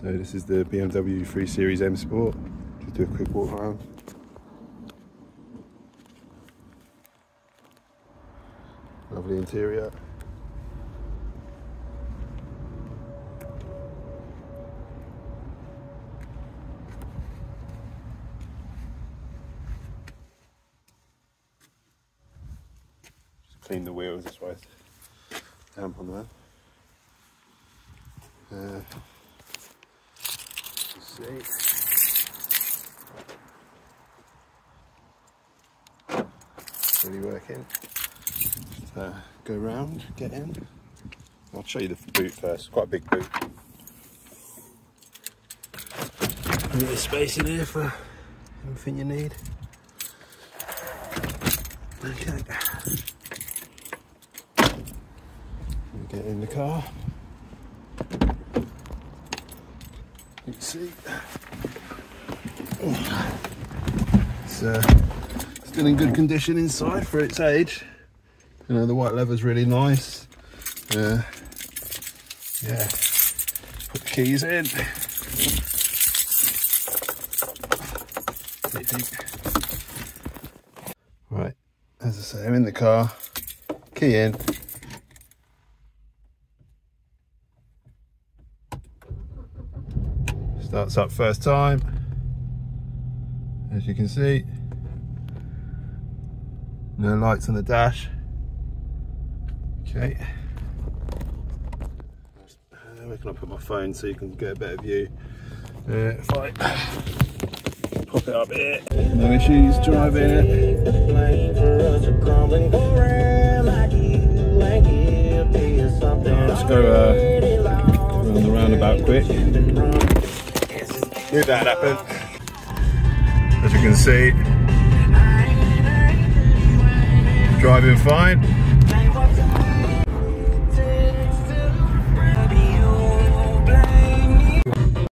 So this is the BMW 3 Series M Sport. Just do a quick walk around. Lovely interior. Just clean the wheels, that's why it's damp on there. Uh, Really working. Uh, go round, get in. I'll show you the boot first. Quite a big boot. A bit of space in here for everything you need. Okay. Get in the car. You see it's uh, still in good condition inside for its age. You know the white leather's really nice. Uh, yeah, put the keys in. Right, as I say, I'm in the car. Key in. Starts up first time. As you can see, no lights on the dash. Okay. Uh, where can I put my phone so you can get a better view? Uh, if I pop it up here, no issues driving it. Let's go uh, around the roundabout quick. Knew that happened. As you can see, driving fine.